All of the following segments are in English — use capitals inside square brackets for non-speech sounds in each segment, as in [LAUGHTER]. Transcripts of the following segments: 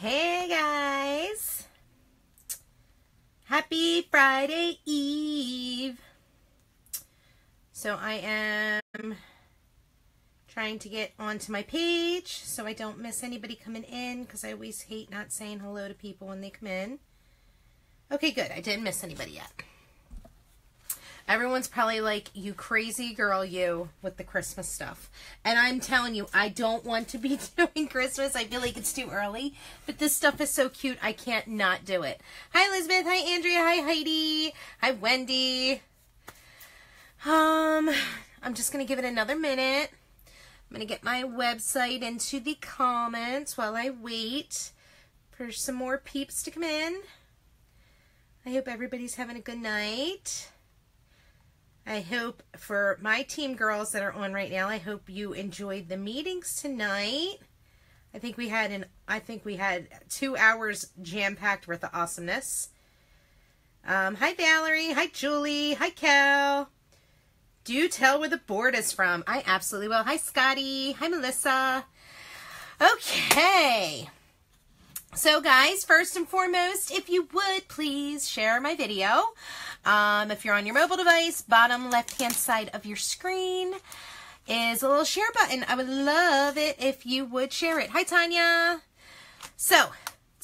Hey guys. Happy Friday Eve. So I am trying to get onto my page so I don't miss anybody coming in because I always hate not saying hello to people when they come in. Okay, good. I didn't miss anybody yet. Everyone's probably like, you crazy girl, you, with the Christmas stuff. And I'm telling you, I don't want to be [LAUGHS] doing Christmas. I feel like it's too early. But this stuff is so cute, I can't not do it. Hi, Elizabeth. Hi, Andrea. Hi, Heidi. Hi, Wendy. Um, I'm just going to give it another minute. I'm going to get my website into the comments while I wait for some more peeps to come in. I hope everybody's having a good night. I hope for my team girls that are on right now, I hope you enjoyed the meetings tonight. I think we had an I think we had two hours jam packed worth of awesomeness. Um, hi Valerie, hi Julie, hi Cal. Do tell where the board is from? I absolutely will. Hi Scotty, hi Melissa. Okay. So guys, first and foremost, if you would please share my video. Um, if you're on your mobile device, bottom left-hand side of your screen is a little share button. I would love it if you would share it. Hi, Tanya. So,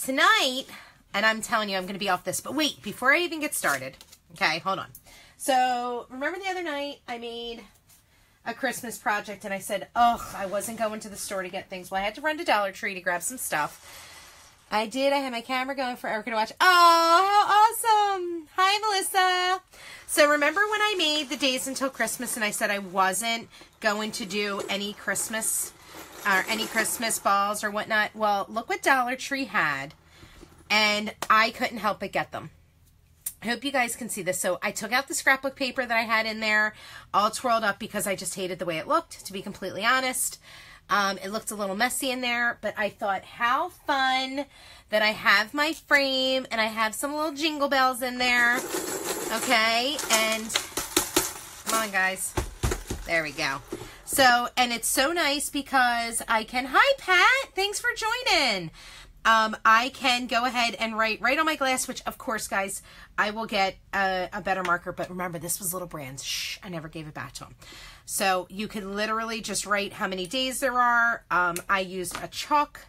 tonight, and I'm telling you, I'm going to be off this, but wait, before I even get started, okay, hold on. So, remember the other night I made a Christmas project and I said, oh, I wasn't going to the store to get things. Well, I had to run to Dollar Tree to grab some stuff. I did. I had my camera going for Erica to watch. Oh, how awesome. Hi, Melissa. So remember when I made the days until Christmas and I said I wasn't going to do any Christmas or any Christmas balls or whatnot? Well, look what Dollar Tree had. And I couldn't help but get them. I hope you guys can see this. So I took out the scrapbook paper that I had in there, all twirled up because I just hated the way it looked, to be completely honest. Um, it looked a little messy in there, but I thought how fun that I have my frame and I have some little jingle bells in there. Okay, and come on guys. There we go. So, and it's so nice because I can, hi Pat, thanks for joining. Um, I can go ahead and write right on my glass, which of course, guys, I will get a, a better marker. But remember, this was Little Brands. Shh, I never gave it back to them. So you can literally just write how many days there are. Um, I used a chalk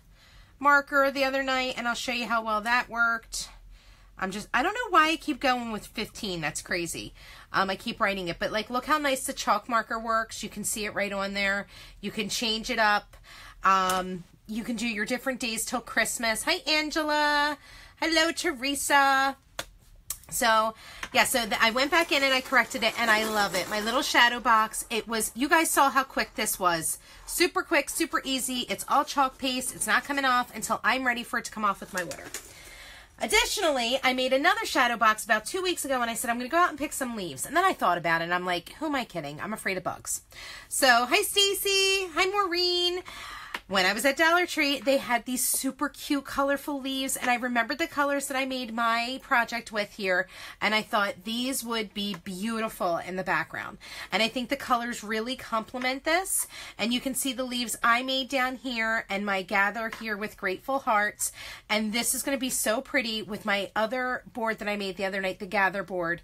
marker the other night and I'll show you how well that worked. I'm just, I don't know why I keep going with 15. That's crazy. Um, I keep writing it, but like, look how nice the chalk marker works. You can see it right on there. You can change it up. Um, you can do your different days till Christmas. Hi, Angela. Hello, Teresa. So, yeah, so the, I went back in and I corrected it and I love it. My little shadow box, it was, you guys saw how quick this was. Super quick, super easy. It's all chalk paste. It's not coming off until I'm ready for it to come off with my water. Additionally, I made another shadow box about two weeks ago and I said, I'm going to go out and pick some leaves. And then I thought about it and I'm like, who am I kidding? I'm afraid of bugs. So, hi Stacy. Hi Maureen when I was at Dollar Tree, they had these super cute, colorful leaves, and I remembered the colors that I made my project with here, and I thought these would be beautiful in the background. And I think the colors really complement this, and you can see the leaves I made down here and my gather here with grateful hearts, and this is going to be so pretty with my other board that I made the other night, the gather board.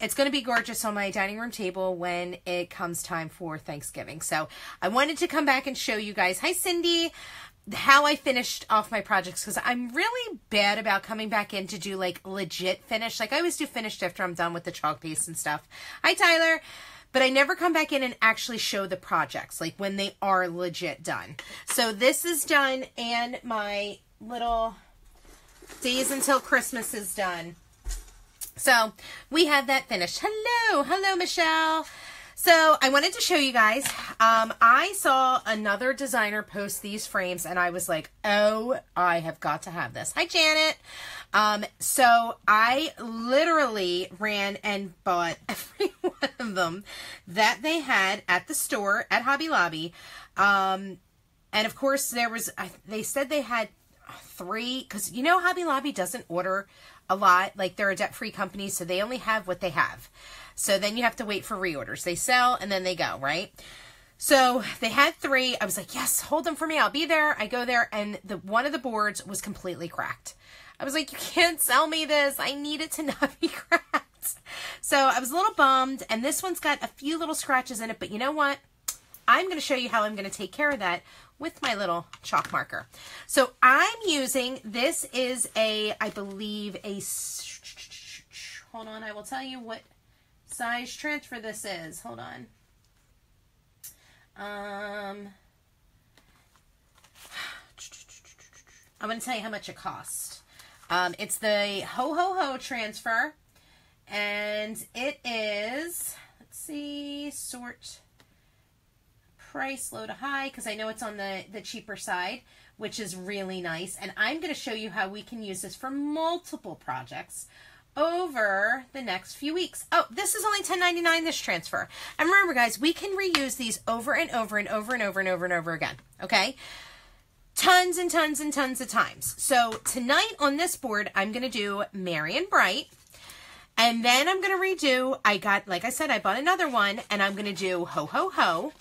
It's going to be gorgeous on my dining room table when it comes time for Thanksgiving. So I wanted to come back and show you guys. Hi, Cindy how I finished off my projects because I'm really bad about coming back in to do like legit finish. Like I always do finished after I'm done with the chalk paste and stuff. Hi Tyler. But I never come back in and actually show the projects like when they are legit done. So this is done and my little days until Christmas is done. So we have that finished. Hello, hello, Michelle. So I wanted to show you guys. Um, I saw another designer post these frames, and I was like, "Oh, I have got to have this." Hi, Janet. Um, so I literally ran and bought [LAUGHS] every one of them that they had at the store at Hobby Lobby. Um, and of course, there was. They said they had three because you know Hobby Lobby doesn't order a lot. Like they're a debt free company, so they only have what they have. So then you have to wait for reorders. They sell and then they go, right? So they had three. I was like, yes, hold them for me. I'll be there. I go there, and the one of the boards was completely cracked. I was like, you can't sell me this. I need it to [LAUGHS] not be cracked. So I was a little bummed, and this one's got a few little scratches in it, but you know what? I'm going to show you how I'm going to take care of that with my little chalk marker. So I'm using, this is a, I believe a, hold on, I will tell you what size transfer this is. Hold on. Um, I'm going to tell you how much it costs. Um, it's the Ho Ho Ho transfer, and it is, let's see, sort price low to high because I know it's on the, the cheaper side, which is really nice. And I'm going to show you how we can use this for multiple projects over the next few weeks. Oh, this is only $10.99 this transfer. And remember guys, we can reuse these over and over and over and over and over and over again, okay? Tons and tons and tons of times. So tonight on this board, I'm going to do and Bright. And then I'm going to redo, I got, like I said, I bought another one, and I'm going to do Ho Ho Ho.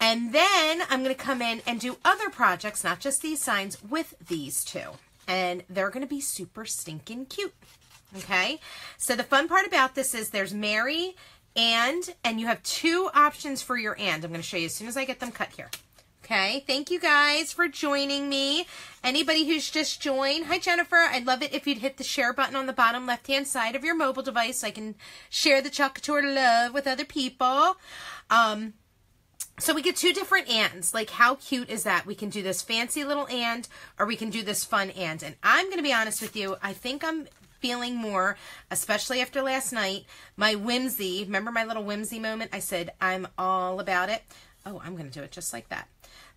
And then I'm going to come in and do other projects, not just these signs, with these two. And they're going to be super stinking cute. Okay, so the fun part about this is there's Merry and, and you have two options for your and. I'm going to show you as soon as I get them cut here. Okay, thank you guys for joining me. Anybody who's just joined, hi Jennifer. I'd love it if you'd hit the share button on the bottom left hand side of your mobile device so I can share the Chalk love with other people. Um, so we get two different ands. Like how cute is that? We can do this fancy little and or we can do this fun and. And I'm going to be honest with you. I think I'm feeling more, especially after last night. My whimsy, remember my little whimsy moment? I said, I'm all about it. Oh, I'm going to do it just like that.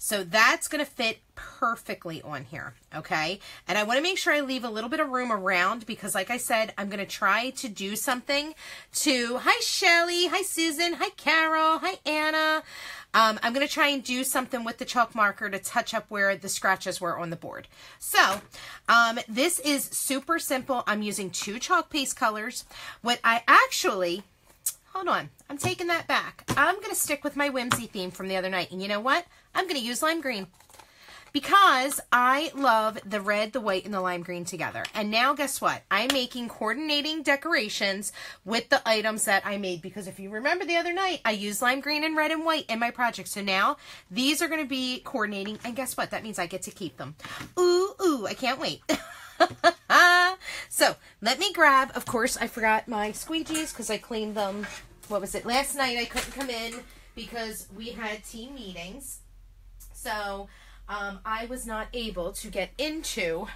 So that's going to fit perfectly on here, okay? And I want to make sure I leave a little bit of room around because like I said, I'm going to try to do something to, hi Shelly, hi Susan, hi Carol, hi Anna. Um, I'm going to try and do something with the chalk marker to touch up where the scratches were on the board. So um, this is super simple. I'm using two chalk paste colors. What I actually, hold on, I'm taking that back. I'm going to stick with my whimsy theme from the other night. And you know what? I'm going to use lime green because I love the red, the white, and the lime green together. And now guess what? I'm making coordinating decorations with the items that I made because if you remember the other night, I used lime green and red and white in my project. So now these are going to be coordinating and guess what? That means I get to keep them. Ooh, ooh, I can't wait. [LAUGHS] so let me grab, of course, I forgot my squeegees because I cleaned them. What was it? Last night I couldn't come in because we had team meetings. So um, I was not able to get into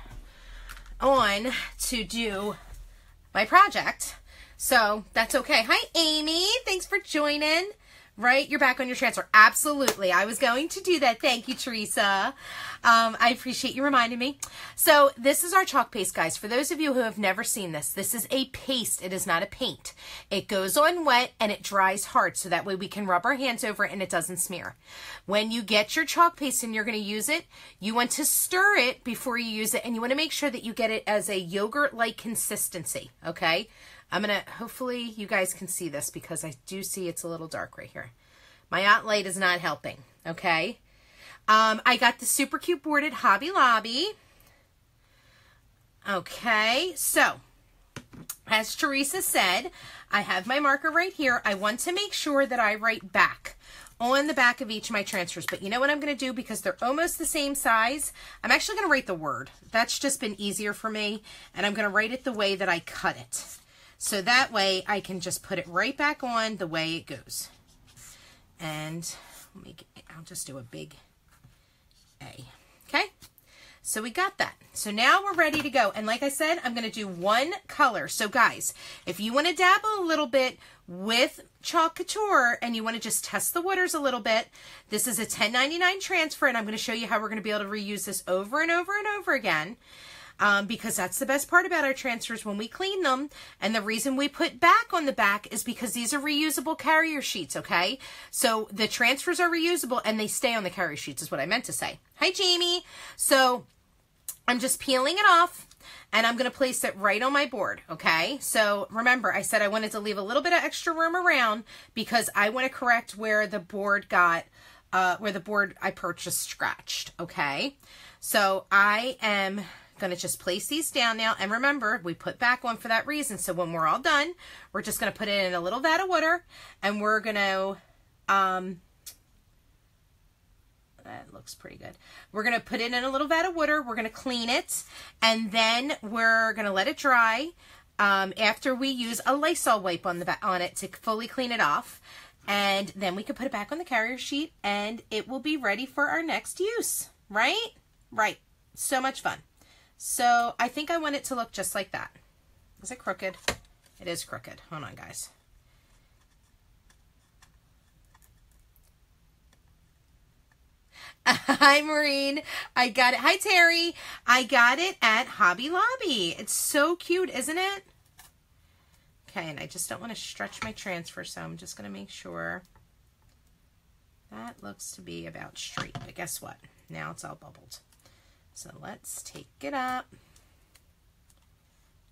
on to do my project. So that's okay. Hi, Amy. Thanks for joining right? You're back on your transfer. Absolutely. I was going to do that. Thank you, Teresa. Um, I appreciate you reminding me. So this is our chalk paste, guys. For those of you who have never seen this, this is a paste. It is not a paint. It goes on wet and it dries hard so that way we can rub our hands over it and it doesn't smear. When you get your chalk paste and you're going to use it, you want to stir it before you use it and you want to make sure that you get it as a yogurt-like consistency, okay? I'm going to, hopefully you guys can see this because I do see it's a little dark right here. My out light is not helping, okay? Um, I got the super cute board at Hobby Lobby. Okay, so as Teresa said, I have my marker right here. I want to make sure that I write back on the back of each of my transfers. But you know what I'm going to do? Because they're almost the same size, I'm actually going to write the word. That's just been easier for me. And I'm going to write it the way that I cut it. So that way I can just put it right back on the way it goes. And make it, I'll just do a big A. Okay? So we got that. So now we're ready to go. And like I said, I'm going to do one color. So guys, if you want to dabble a little bit with Chalk Couture and you want to just test the waters a little bit, this is a $10.99 transfer and I'm going to show you how we're going to be able to reuse this over and over and over again um, because that's the best part about our transfers when we clean them. And the reason we put back on the back is because these are reusable carrier sheets, okay? So the transfers are reusable and they stay on the carrier sheets is what I meant to say. Hi, Jamie. So I'm just peeling it off and I'm going to place it right on my board, okay? So remember, I said I wanted to leave a little bit of extra room around because I want to correct where the board got, uh, where the board I purchased scratched, okay? So I am going to just place these down now. And remember, we put back one for that reason. So when we're all done, we're just going to put it in a little vat of water and we're going to, um, that looks pretty good. We're going to put it in a little vat of water. We're going to clean it and then we're going to let it dry. Um, after we use a Lysol wipe on the on it to fully clean it off, and then we can put it back on the carrier sheet, and it will be ready for our next use. Right? Right. So much fun. So I think I want it to look just like that. Is it crooked? It is crooked. Hold on, guys. [LAUGHS] Hi, Maureen. I got it. Hi, Terry. I got it at Hobby Lobby. It's so cute, isn't it? Okay, and I just don't want to stretch my transfer, so I'm just going to make sure that looks to be about straight. But guess what? Now it's all bubbled. So let's take it up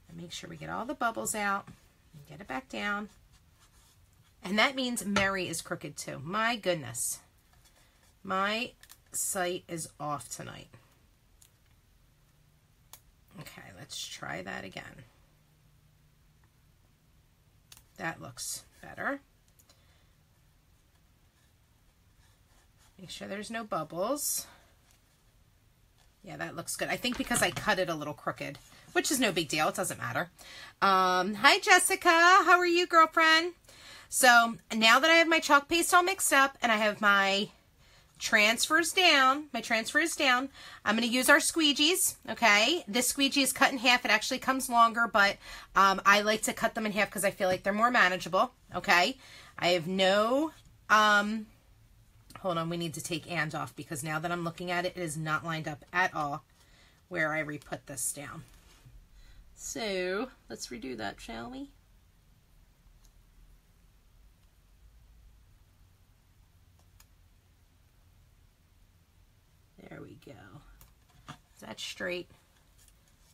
and make sure we get all the bubbles out and get it back down. And that means Merry is crooked too. My goodness. My sight is off tonight. Okay, let's try that again. That looks better. Make sure there's no bubbles. Yeah, that looks good. I think because I cut it a little crooked, which is no big deal. It doesn't matter. Um, hi, Jessica. How are you, girlfriend? So now that I have my chalk paste all mixed up and I have my transfers down, my transfer is down, I'm going to use our squeegees, okay? This squeegee is cut in half. It actually comes longer, but um, I like to cut them in half because I feel like they're more manageable, okay? I have no um, Hold on, we need to take and off because now that I'm looking at it, it is not lined up at all where I re-put this down. So let's redo that, shall we? There we go. Is that straight?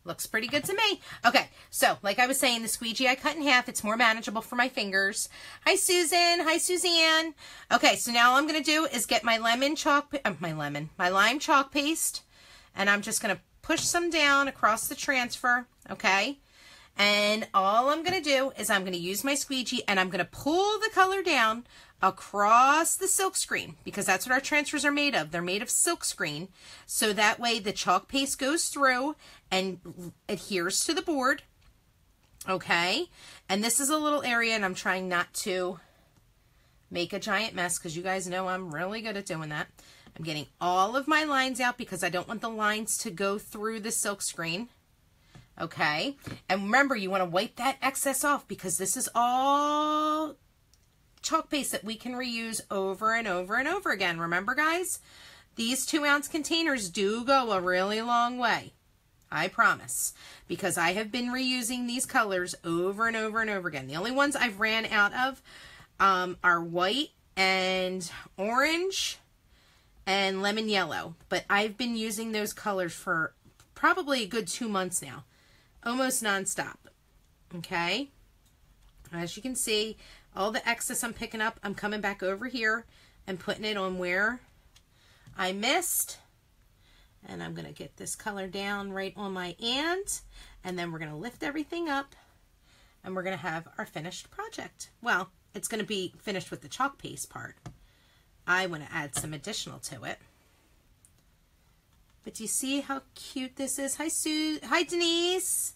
Looks pretty good to me. Okay, so like I was saying, the squeegee I cut in half. It's more manageable for my fingers. Hi, Susan. Hi, Suzanne. Okay, so now all I'm going to do is get my lemon chalk, uh, my lemon, my lime chalk paste, and I'm just going to push some down across the transfer, okay? And all I'm going to do is I'm going to use my squeegee and I'm going to pull the color down across the silk screen because that's what our transfers are made of. They're made of silk screen. So that way the chalk paste goes through and adheres to the board. Okay. And this is a little area and I'm trying not to make a giant mess because you guys know I'm really good at doing that. I'm getting all of my lines out because I don't want the lines to go through the silk screen. Okay. And remember, you want to wipe that excess off because this is all chalk paste that we can reuse over and over and over again. Remember, guys? These two ounce containers do go a really long way. I promise. Because I have been reusing these colors over and over and over again. The only ones I've ran out of um, are white and orange and lemon yellow. But I've been using those colors for probably a good two months now. Almost nonstop. Okay? As you can see, all the excess I'm picking up, I'm coming back over here and putting it on where I missed. And I'm going to get this color down right on my and. And then we're going to lift everything up and we're going to have our finished project. Well, it's going to be finished with the chalk paste part. I want to add some additional to it. But do you see how cute this is? Hi, Sue. Hi, Denise.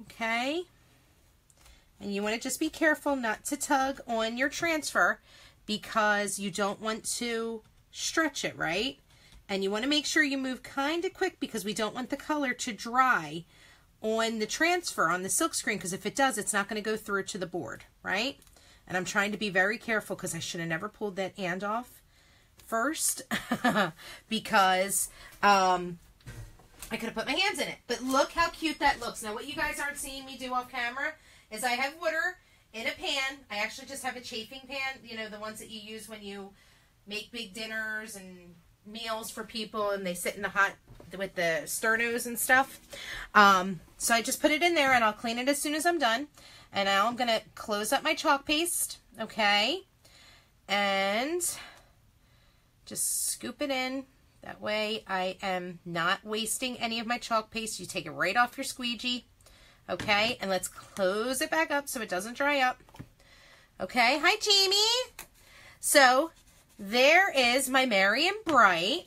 Okay. And you want to just be careful not to tug on your transfer because you don't want to stretch it, right? And you want to make sure you move kind of quick because we don't want the color to dry on the transfer on the silk screen because if it does, it's not going to go through to the board, right? And I'm trying to be very careful because I should have never pulled that and off first [LAUGHS] because um, I could have put my hands in it. But look how cute that looks. Now, what you guys aren't seeing me do off camera is I have water in a pan. I actually just have a chafing pan, you know, the ones that you use when you make big dinners and meals for people and they sit in the hot with the sternos and stuff. Um, so I just put it in there and I'll clean it as soon as I'm done. And now I'm going to close up my chalk paste, okay? And just scoop it in. That way I am not wasting any of my chalk paste. You take it right off your squeegee, okay? And let's close it back up so it doesn't dry up. Okay, hi Jamie. So there is my Merry and Bright.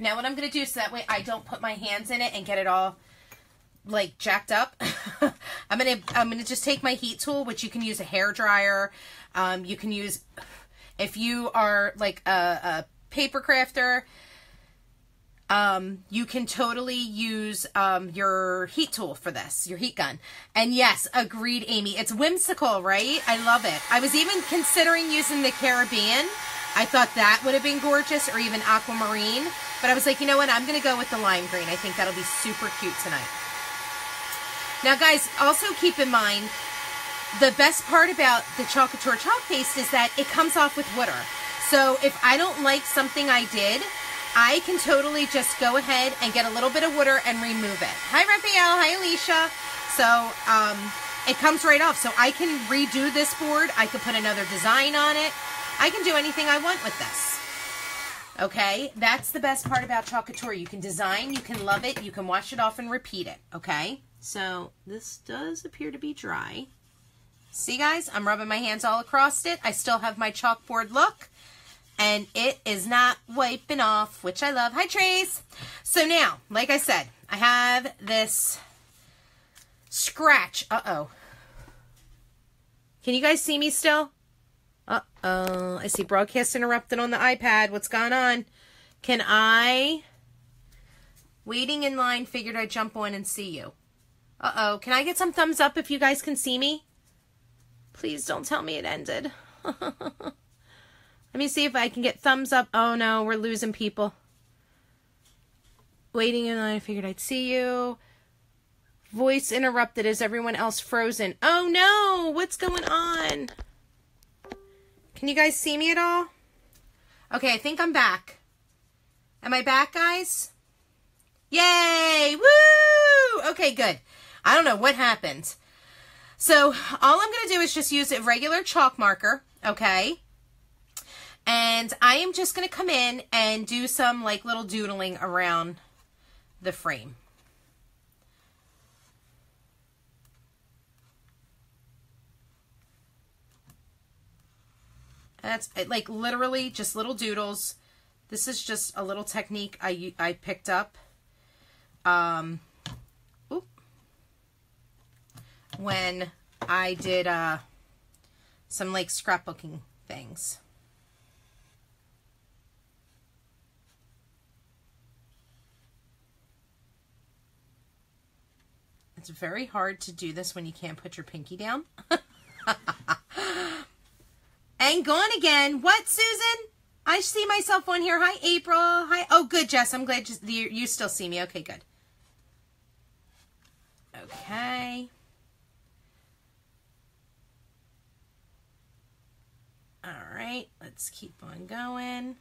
Now what I'm going to do so that way I don't put my hands in it and get it all like jacked up. [LAUGHS] I'm going to I'm going to just take my heat tool which you can use a hair dryer. Um, you can use if you are like a, a paper crafter um, you can totally use um, your heat tool for this, your heat gun. And yes, agreed, Amy. It's whimsical, right? I love it. I was even considering using the Caribbean. I thought that would have been gorgeous, or even aquamarine. But I was like, you know what? I'm going to go with the lime green. I think that'll be super cute tonight. Now, guys, also keep in mind, the best part about the Couture chalk paste is that it comes off with water. So if I don't like something I did, I can totally just go ahead and get a little bit of water and remove it. Hi, Raphael. Hi, Alicia. So um, it comes right off. So I can redo this board. I could put another design on it. I can do anything I want with this. Okay, that's the best part about Chalk Couture. You can design, you can love it, you can wash it off and repeat it. Okay, so this does appear to be dry. See, guys, I'm rubbing my hands all across it. I still have my chalkboard look and it is not wiping off, which I love. Hi, Trace. So now, like I said, I have this scratch. Uh-oh. Can you guys see me still? Uh-oh. I see broadcast interrupted on the iPad. What's going on? Can I... Waiting in line, figured I'd jump on and see you. Uh-oh. Can I get some thumbs up if you guys can see me? Please don't tell me it ended. [LAUGHS] Let me see if I can get thumbs up. Oh no, we're losing people. Waiting in line, I figured I'd see you. Voice interrupted. Is everyone else frozen? Oh no, what's going on? Can you guys see me at all? Okay, I think I'm back. Am I back, guys? Yay! Woo! Okay, good. I don't know what happened. So all I'm going to do is just use a regular chalk marker, okay? And I am just going to come in and do some like little doodling around the frame. That's like literally just little doodles. This is just a little technique I, I picked up. Um, when I did uh, some like scrapbooking things. It's very hard to do this when you can't put your pinky down. [LAUGHS] and gone again. What, Susan? I see myself on here. Hi, April. Hi. Oh, good, Jess. I'm glad you, you still see me. Okay, good. Okay. Let's keep on going.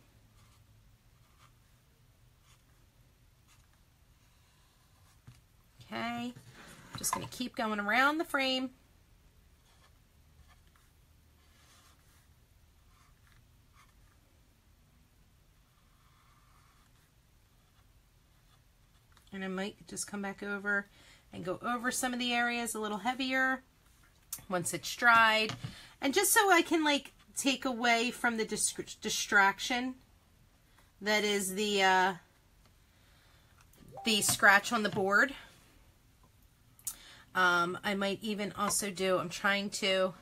Okay. Just going to keep going around the frame. And I might just come back over and go over some of the areas a little heavier once it's dried. And just so I can like take away from the distraction that is the uh, the scratch on the board. Um, I might even also do, I'm trying to,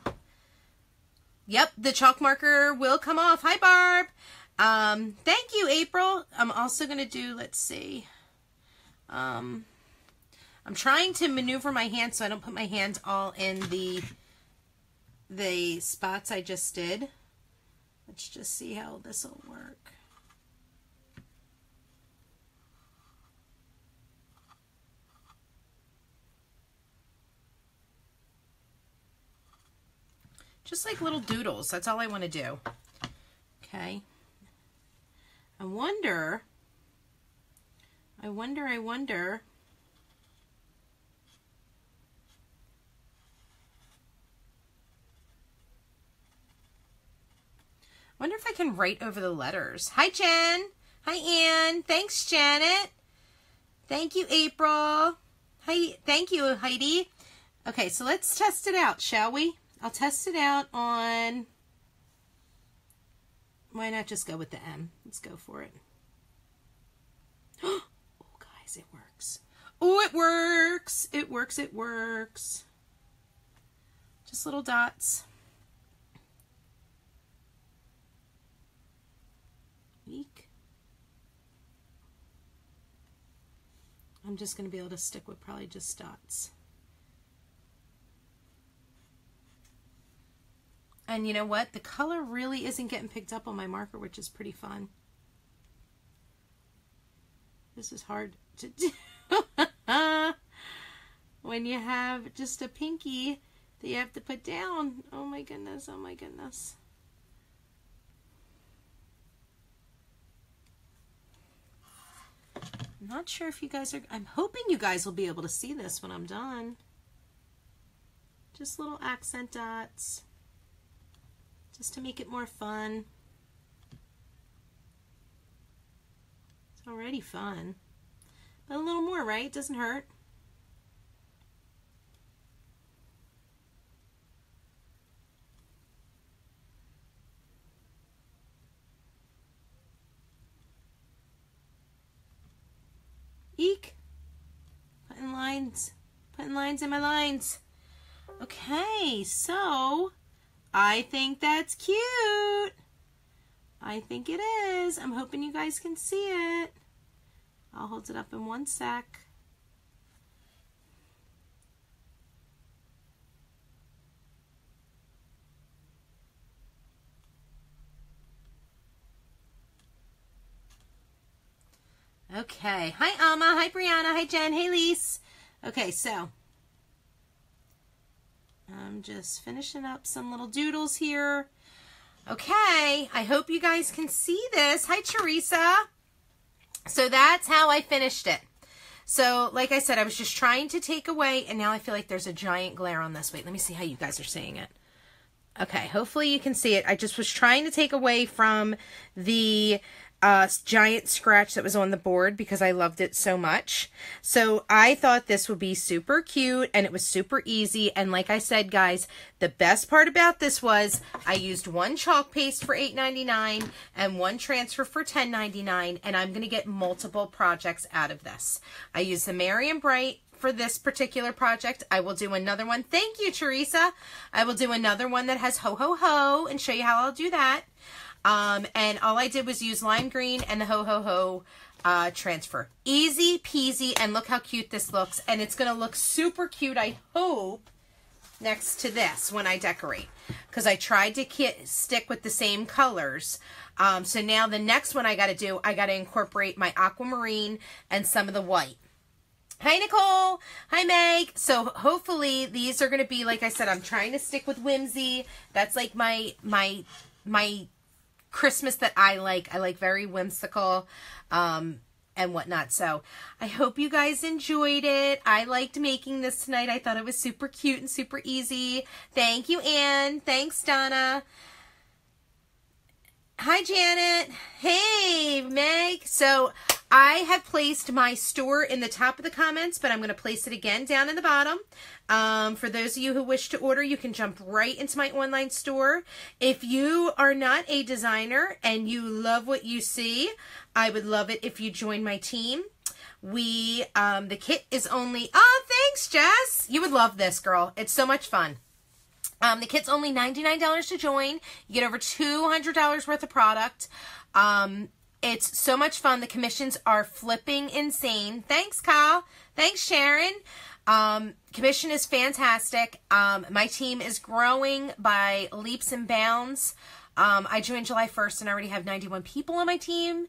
yep, the chalk marker will come off. Hi, Barb. Um, thank you, April. I'm also going to do, let's see, um, I'm trying to maneuver my hand so I don't put my hands all in the, the spots I just did. Let's just see how this will work. Just like little doodles. That's all I want to do. Okay. I wonder, I wonder, I wonder. Wonder if I can write over the letters. Hi, Jen. Hi, Anne. Thanks, Janet. Thank you, April. Hi, thank you, Heidi. Okay, so let's test it out, shall we? I'll test it out on... Why not just go with the M? Let's go for it. [GASPS] Oh, guys, it works. Oh, it works. It works. It works. Just little dots. I'm just going to be able to stick with probably just dots. And you know what? The color really isn't getting picked up on my marker, which is pretty fun. This is hard to [LAUGHS] do. when you have just a pinky that you have to put down. Oh my goodness, oh my goodness. I'm not sure if you guys are, I'm hoping you guys will be able to see this when I'm done. Just little accent dots just to make it more fun. It's already fun. But a little more, right? Doesn't hurt. Eek. Putting lines. Putting lines in my lines. Okay, so I think that's cute. I think it is. I'm hoping you guys can see it. I'll hold it up in one sec. Okay. Hi, Alma. Hi, Brianna. Hi, Jen. Hey, Lise. Okay, so I'm just finishing up some little doodles here. Okay, I hope you guys can see this. Hi, Teresa. So that's how I finished it. So, like I said, I was just trying to take away, and now I feel like there's a giant glare on this. Wait, let me see how you guys are seeing it. Okay, hopefully you can see it. I just was trying to take away from the uh, giant scratch that was on the board because I loved it so much. So I thought this would be super cute and it was super easy. And like I said, guys, the best part about this was I used one chalk paste for $8.99 and one transfer for $10.99 and I'm going to get multiple projects out of this. I used the and Bright for this particular project. I will do another one. Thank you, Teresa. I will do another one that has ho ho ho and show you how I'll do that. Um, and all I did was use lime green and the Ho Ho Ho uh, transfer. Easy peasy, and look how cute this looks. And it's going to look super cute, I hope, next to this when I decorate. Because I tried to stick with the same colors. Um, so now the next one I got to do, I got to incorporate my aquamarine and some of the white. Hi, Nicole. Hi, Meg. So hopefully these are going to be, like I said, I'm trying to stick with whimsy. That's like my, my, my Christmas that I like. I like very whimsical um, and whatnot. So I hope you guys enjoyed it. I liked making this tonight. I thought it was super cute and super easy. Thank you, Anne. Thanks, Donna. Hi, Janet. Hey, Meg. So I have placed my store in the top of the comments, but I'm going to place it again down in the bottom. Um, for those of you who wish to order, you can jump right into my online store. If you are not a designer and you love what you see, I would love it if you join my team. We, um, the kit is only, oh, thanks, Jess. You would love this, girl. It's so much fun. Um, the kit's only $99 to join. You get over $200 worth of product. Um, it's so much fun. The commissions are flipping insane. Thanks, Kyle. Thanks, Sharon. Um, commission is fantastic. Um, my team is growing by leaps and bounds. Um, I joined July 1st and I already have 91 people on my team.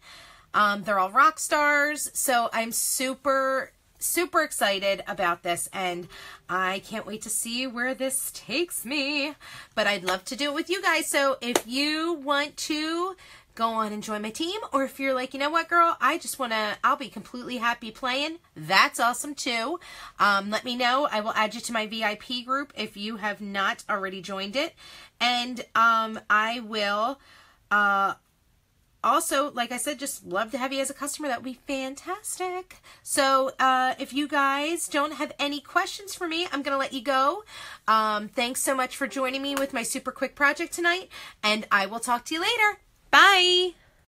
Um, they're all rock stars. So I'm super, super excited about this and I can't wait to see where this takes me. But I'd love to do it with you guys. So if you want to go on and join my team. Or if you're like, you know what, girl, I just want to, I'll be completely happy playing. That's awesome too. Um, let me know. I will add you to my VIP group if you have not already joined it. And um, I will uh, also, like I said, just love to have you as a customer. That would be fantastic. So, uh, if you guys don't have any questions for me, I'm going to let you go. Um, thanks so much for joining me with my super quick project tonight, and I will talk to you later. Bye.